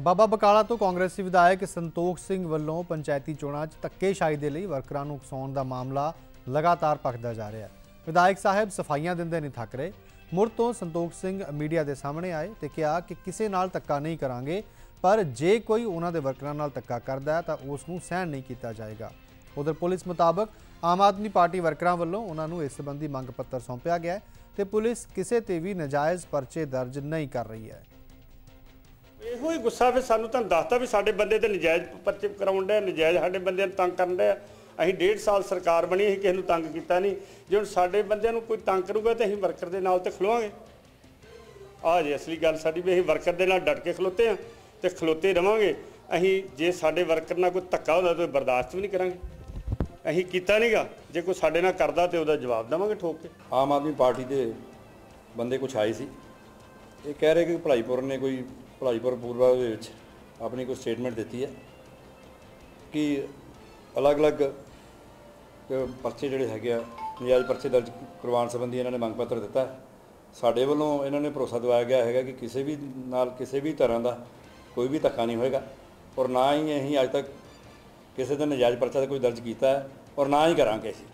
ਬਾਬਾ ਬਕਾਲਾ ਤੋਂ ਕਾਂਗਰਸੀ ਵਿਧਾਇਕ ਸੰਤੋਖ ਸਿੰਘ ਵੱਲੋਂ ਪੰਚਾਇਤੀ ਚੋਣਾਂ 'ਚ ਧੱਕੇਸ਼ਾਹੀ ਦੇ ਲਈ ਵਰਕਰਾਂ ਨੂੰ ਉਕਸਾਉਣ ਦਾ ਮਾਮਲਾ ਲਗਾਤਾਰ ਭਖਦਾ ਜਾ ਰਿਹਾ ਹੈ। ਵਿਧਾਇਕ ਸਾਹਿਬ ਸਫਾਈਆਂ ਦਿੰਦੇ ਨਹੀਂ ਥੱਕ ਰਹੇ। ਮੁੜ ਤੋਂ ਸੰਤੋਖ ਸਿੰਘ ਮੀਡੀਆ ਦੇ ਸਾਹਮਣੇ ਆਏ ਤੇ ਕਿਹਾ ਕਿ ਕਿਸੇ ਨਾਲ ਧੱਕਾ ਨਹੀਂ ਕਰਾਂਗੇ, ਪਰ ਜੇ ਕੋਈ ਉਹਨਾਂ ਦੇ ਵਰਕਰਾਂ ਨਾਲ ਧੱਕਾ ਕਰਦਾ ਹੈ ਤਾਂ ਉਸ ਨੂੰ ਸਹਿਣ ਨਹੀਂ ਕੀਤਾ ਜਾਏਗਾ। ਉਧਰ ਪੁਲਿਸ ਮੁਤਾਬਕ ਆਮ ਆਦਮੀ ਪਾਰਟੀ ਵਰਕਰਾਂ ਵੱਲੋਂ ਉਹਨਾਂ ਨੂੰ ਇਸ ਸੰਬੰਧੀ ਮੰਗ ਪੱਤਰ ਸੌਂਪਿਆ ਗਿਆ ਹੈ ਤੇ ਪੁਲਿਸ ਕਿਸੇ ਤੇ ਵੀ ਨਜਾਇਜ਼ ਪਰਚੇ ਦਰਜ ਨਹੀਂ ਕਰ ਰਹੀ ਹੈ। ਇਹੋ ਹੀ ਗੁੱਸਾ ਫਿਰ ਸਾਨੂੰ ਤਾਂ ਦੱਸਤਾ ਵੀ ਸਾਡੇ ਬੰਦੇ ਤੇ ਨਜਾਇਜ਼ ਪਰਚੇ ਕਰਾਉਣ ਦੇ ਨਜਾਇਜ਼ ਸਾਡੇ ਬੰਦਿਆਂ ਨੂੰ ਤੰਗ ਕਰਨ ਦੇ ਅਸੀਂ ਡੇਢ ਸਾਲ ਸਰਕਾਰ ਬਣੀ, ਅਸੀਂ ਕਿਸੇ ਨੂੰ ਤੰਗ ਕੀਤਾ ਨਹੀਂ। ਜੇ ਹੁਣ ਸਾਡੇ ਬੰਦਿਆਂ ਨੂੰ ਕੋਈ ਤੰਗ ਕਰੂਗਾ ਤੇ ਅਸੀਂ ਵਰਕਰ ਦੇ ਨਾਲ ਤੇ ਖਲੋਵਾਂਗੇ। ਆਹ ਜੇ, ਅਸਲੀ ਗੱਲ ਸਾਡੀ ਵੀ ਅਸੀਂ ਵਰਕਰ ਦੇ ਨਾਲ ਡਟ ਕੇ ਖਲੋਤੇ ਆ ਤੇ ਖਲੋਤੇ ਰਵਾਂਗੇ। ਅਸੀਂ ਜੇ ਸਾਡੇ ਵਰਕਰ ਨਾਲ ਕੋਈ ਧੱਕਾ ਹੁੰਦਾ ਤਾਂ ਬਰਦਾਸ਼ਤ ਵੀ ਨਹੀਂ ਕਰਾਂਗੇ। ਅਸੀਂ ਕੀਤਾ ਨਹੀਂਗਾ। ਜੇ ਕੋਈ ਸਾਡੇ ਨਾਲ ਕਰਦਾ ਤੇ ਉਹਦਾ ਜਵਾਬ ਦੇਵਾਂਗੇ ਠੋਕ ਕੇ। ਆਮ ਆਦਮੀ ਪਾਰਟੀ ਦੇ ਬੰਦੇ ਕੁਛ ਆਏ ਸੀ। ਇਹ ਕਹਿ ਰਹੇ ਕਿ ਭਲਾਈਪੁਰ ਨੇ ਕੋਈ, ਭਲਾਈਪੁਰ ਪੂਰਬਾ ਦੇ ਵਿੱਚ ਆਪਣੀ ਕੋਈ ਸਟੇਟਮੈਂਟ ਦਿੱਤੀ ਹੈ ਕਿ ਅਲੱਗ-ਅਲੱਗ ਪਰਚੇ ਜਿਹੜੇ ਹੈਗੇ ਆ, ਨਜਾਇਜ਼ ਪਰਚੇ ਦਰਜ ਕਰਵਾਉਣ ਸੰਬੰਧੀ ਇਹਨਾਂ ਨੇ ਮੰਗ ਪੱਤਰ ਦਿੱਤਾ ਹੈ। ਸਾਡੇ ਵੱਲੋਂ ਇਹਨਾਂ ਨੇ ਭਰੋਸਾ ਦਿਵਾਇਆ ਗਿਆ ਹੈਗਾ ਕਿ ਕਿਸੇ ਵੀ ਨਾਲ ਕਿਸੇ ਵੀ ਤਰ੍ਹਾਂ ਦਾ ਕੋਈ ਵੀ ਧੱਕਾ ਨਹੀਂ ਹੋਏਗਾ ਔਰ ਨਾ ਹੀ ਅਸੀਂ ਅੱਜ ਤੱਕ ਕਿਸੇ ਦਾ ਨਜਾਇਜ਼ ਪਰਚਾ ਦਾ ਕੋਈ ਦਰਜ ਕੀਤਾ ਹੈ ਔਰ ਨਾ ਹੀ ਕਰਾਂਗੇ ਅਸੀਂ